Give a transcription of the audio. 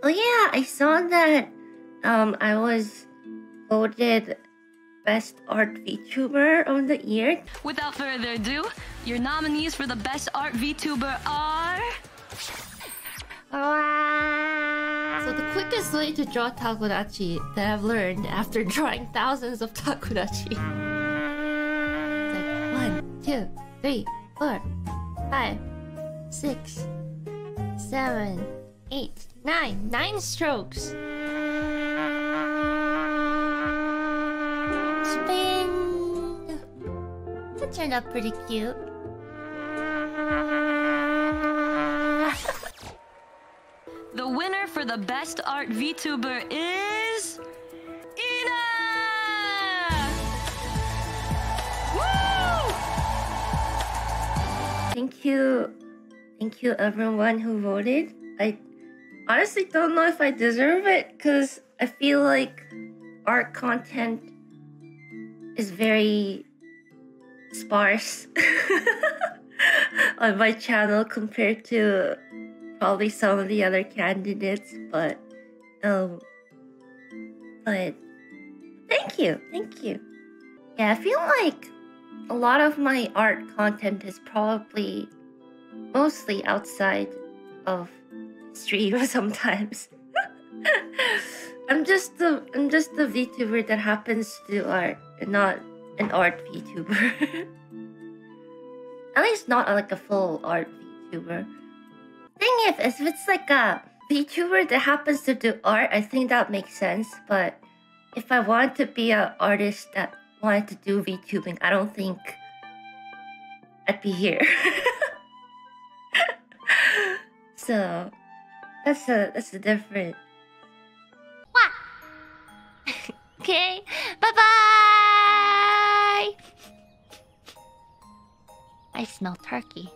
Oh yeah, I saw that um I was voted best art VTuber of the year. Without further ado, your nominees for the best art VTuber are. So the quickest way to draw Takodachi that I've learned after drawing thousands of Takodachi. Like one, two, three, four, five, six, seven, eight, nine. Nine strokes. Spin. That turned out pretty cute. The winner for the best art VTuber is. Ina! Woo! Thank you. Thank you everyone who voted. I honestly don't know if I deserve it because I feel like art content is very sparse on my channel compared to probably some of the other candidates, but um but thank you. Thank you. Yeah, I feel like a lot of my art content is probably mostly outside of stream sometimes. I'm just the I'm just the VTuber that happens to do art not an art VTuber. At least not like a full art VTuber. Thing if if it's like a VTuber that happens to do art, I think that makes sense. But if I want to be an artist that wanted to do VTubing, I don't think I'd be here. so that's a that's a different. Okay, bye bye. I smell turkey.